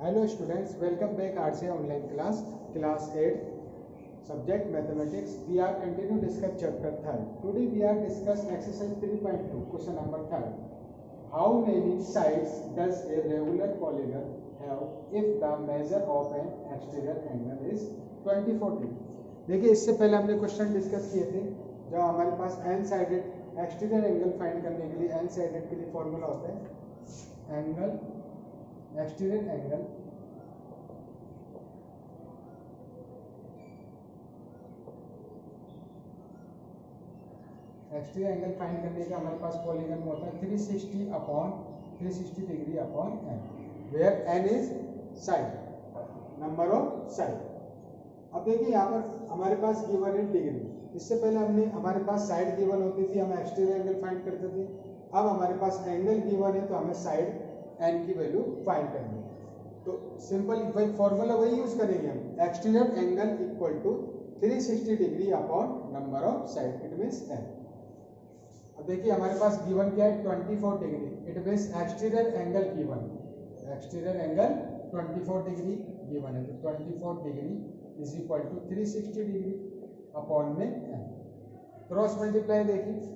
Hello students welcome back are से online class class eight subject mathematics we are continue discuss chapter third today we are discuss exercise three point two question number third how many sides does a regular polygon have measure of an exterior angle is twenty forty देखिए, इससे पहले हमने question discuss किए थे, जब हमारे पास N sided exterior angle find करने के लिए एन साइडेड के लिए फॉर्मूला होता है angle exterior angle exterior angle find करने का हमारे पास पॉलीगन में होता है 360 upon 360 degree upon N where N is side number of side अब देखिए यहाँ पर हमारे पास गिवन है डिग्री इससे पहले हमने हमारे पास साइड गिवन होती थी, हम एक्सटीरियर एंगल फाइंड करते थे। अब हमारे पास एंगल गिवन है तो हमें साइड एन की वैल्यू फाइंड करनी है। तो सिंपल वही फॉर्मूला वही यूज़ करेंगे हम। Exterior angle equal to 360 degree upon number of side it means N अब देखिए हमारे पास गिवन क्या है? 24 degree it means exterior angle given exterior angle 24 degree given है। तो 24 degree is equal to 360 degree upon में एन क्रॉस मल्टीप्लाई देखिए।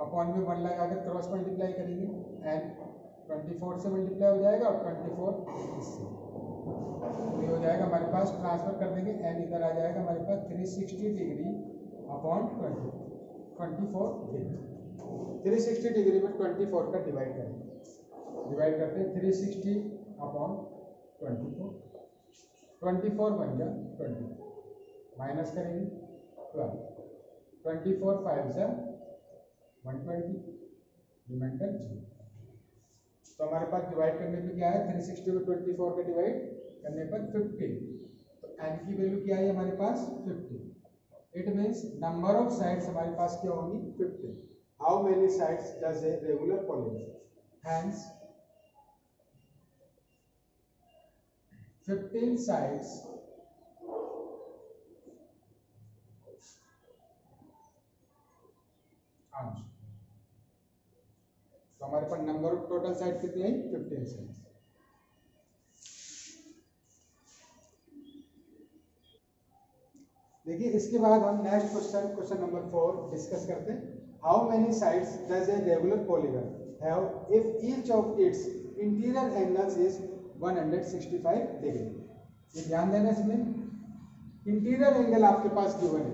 अपॉन में वन लगा कर क्रॉस मल्टीप्लाई करेंगे। एन 24 से मल्टीप्लाई हो जाएगा और 24 इससे। तो ये हो जाएगा हमारे पास ट्रांसफ़र कर देंगे एन इधर आ जाएगा हमारे पास 360 डिग्री अपॉन 20 24 डिग्री 360 डिग्री में 24 का डिवाइड करेंगे डिवाइड करते हैं 360 अपॉन 24 24 बन गया 20 माइनस करेंगे 12 24 फाइव से 120 रिमाइंडर ज़ीरो तो हमारे पास डिवाइड करने पे क्या है? 360 में 24 का डिवाइड करने पर 15 तो n की वैल्यू क्या है हमारे पास? 50 it means number of sides हमारे पास क्या होगी? 50 how many sides does a regular polygon hence 15 sides answer तो हमारे पास नंबर ऑफ़ टोटल साइड कितनी आई फिफ्टीन साइड देखिए, इसके बाद हम next question question number four discuss करते हैं. How many sides does a regular polygon have if each of its interior angles is 165 degree ये ध्यान देना इसमें. इंटीरियर एंगल आपके पास गिवन है.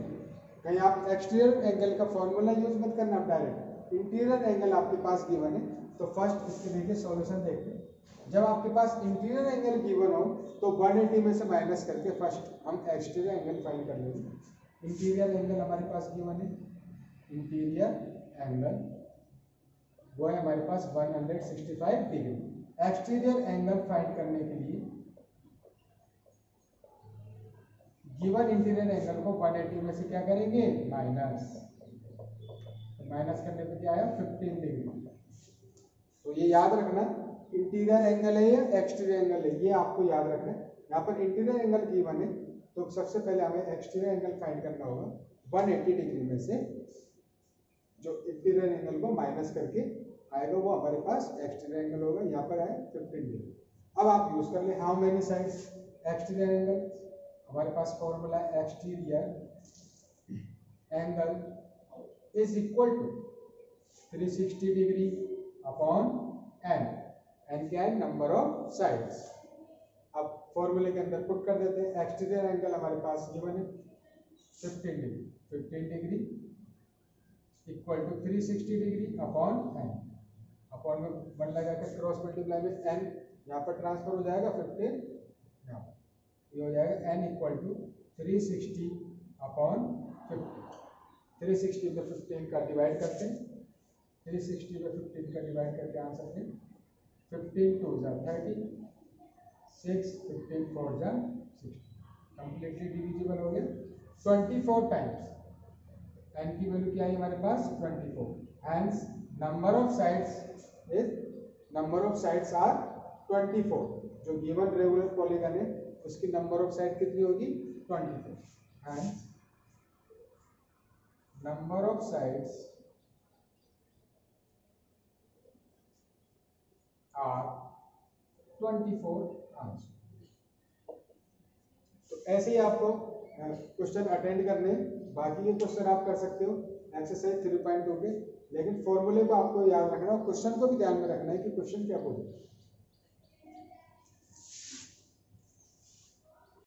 कहीं आप एक्सटीरियर एंगल का फॉर्मूला यूज़ मत करना डायरेक्ट इंटीरियर एंगल आपके पास गिवन है तो फ़र्स्ट इसके देखिए सॉल्यूशन देखते हैं। जब आपके पास इंटीरियर एंगल गिवन हो तो 180 में से माइनस करके फ़र्स्ट हम एक्सटीरियर एंगल फाइंड कर लेंगे। इंटीरियर एंगल हमारे पास गिवन है। इंटीरियर एंगल वो है हमारे पास 165 डिग्री एक्सटीरियर एंगल फाइंड करने के लिए गिवन इंटीरियर एंगल को 180 में से क्या करेंगे? माइनस माइनस करने पे क्या आया 15 डिग्री तो ये याद रखना इंटीरियर एंगल है या एक्सटीरियर एंगल है, ये आपको याद रखना है। यहाँ पर इंटीरियर एंगल की बने तो सबसे पहले हमें एक्सटीरियर एंगल फाइंड करना होगा 180 डिग्री में से, जो इंटीरियर एंगल को माइनस करके आएगा, वो हमारे पास एक्सटीरियर एंगल होगा, यहाँ पर आए 15 डिग्री अब आप यूज़ कर ले how many sides exterior angle हमारे पास formula exterior angle is equal to 360 degree upon N N क्या है नंबर ऑफ़ साइड्स अब फॉर्मूले के अंदर पुट कर देते हैं. एक्सटीरियर एंगल हमारे पास गिवन है 15 degree 15 degree equal to 360 degree upon N upon में वन लगा के क्रॉस मल्टीप्लाई में एन यहाँ पर ट्रांसफ़र हो जाएगा 15 यहाँ पर. ये हो जाएगा एन इक्वल टू 360 अपॉन 50 360 पे 15 का डिवाइड करते हैं। 360 पे 15 का डिवाइड करके आंसर दें 15 टू जा 30 6 15 फोर जा 60 कंप्लीटली डिविजिबल हो गया। 24 टाइम्स एन की वैल्यू क्या है हमारे पास? 24 hence number of sides is number of sides are 24 जो गिवन रेगुलर पॉलीगन है, उसकी नंबर ऑफ़ साइड कितनी होगी? 24 hence number of sides are 24 answer तो ऐसे ही आपको क्वेश्चन अटेंड करने, बाकी के क्वेश्चन आप कर सकते हो एक्सरसाइज थ्री पॉइंट टू के, लेकिन फॉर्मूले को आपको याद रखना और क्वेश्चन को भी ध्यान में रखना है कि क्वेश्चन क्या बोले